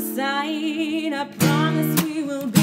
sign. I promise we will be.